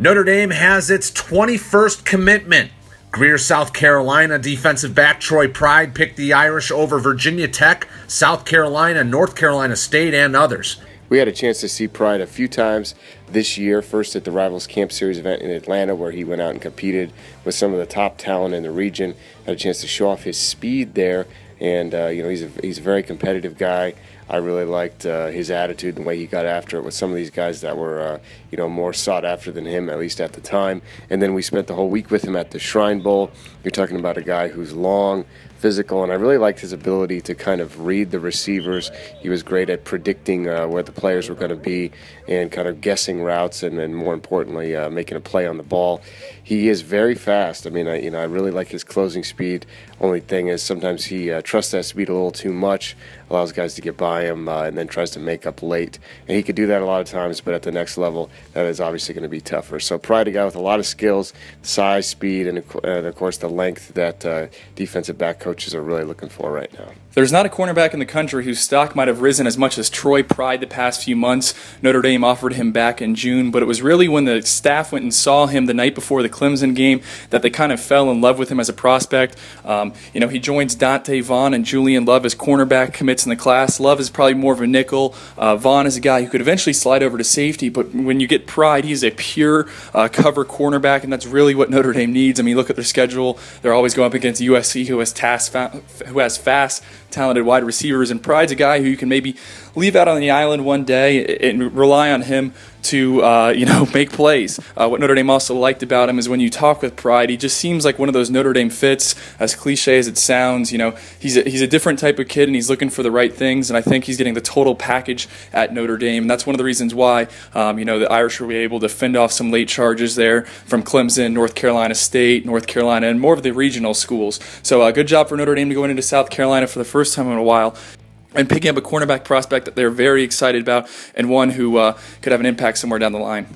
Notre Dame has its 21st commitment. Greer, South Carolina defensive back Troy Pride picked the Irish over Virginia Tech, South Carolina, North Carolina State, and others. We had a chance to see Pride a few times this year. First at the Rivals Camp Series event in Atlanta, where he went out and competed with some of the top talent in the region. Had a chance to show off his speed there, and uh, you know he's a, he's a very competitive guy. I really liked uh, his attitude and the way he got after it with some of these guys that were, uh, you know, more sought after than him, at least at the time. And then we spent the whole week with him at the Shrine Bowl. You're talking about a guy who's long, physical, and I really liked his ability to kind of read the receivers. He was great at predicting uh, where the players were going to be and kind of guessing routes, and then more importantly, uh, making a play on the ball. He is very fast. I mean, I, you know, I really like his closing speed. Only thing is sometimes he uh, trusts that speed a little too much, allows guys to get by him, uh, and then tries to make up late. And he could do that a lot of times, but at the next level, that is obviously going to be tougher. So, Pride, a guy with a lot of skills, size, speed, and, and of course the length that uh, defensive back coaches are really looking for right now. There's not a cornerback in the country whose stock might have risen as much as Troy Pride the past few months. Notre Dame offered him back in June, but it was really when the staff went and saw him the night before the Clemson game that they kind of fell in love with him as a prospect. Um, you know, he joins Donte Vaughn and Julian Love as cornerback commits in the class. Love is probably more of a nickel. Uh, Vaughn is a guy who could eventually slide over to safety, but when you get Pride, he's a pure uh, cover cornerback, and that's really what Notre Dame needs. I mean, look at their schedule; they're always going up against USC, who has task, who has fast talented wide receivers. And Pride's a guy who you can maybe leave out on the island one day and rely on him to uh, you know make plays. Uh, what Notre Dame also liked about him is when you talk with Pride, he just seems like one of those Notre Dame fits. As cliche as it sounds, you know he's a, he's a different type of kid and he's looking for the right things. And I think he's getting the total package at Notre Dame. And that's one of the reasons why um, you know the Irish will be able to fend off some late charges there from Clemson, North Carolina State, North Carolina, and more of the regional schools. So uh, good job for Notre Dame to go into South Carolina for the first time in a while and picking up a cornerback prospect that they're very excited about and one who uh, could have an impact somewhere down the line.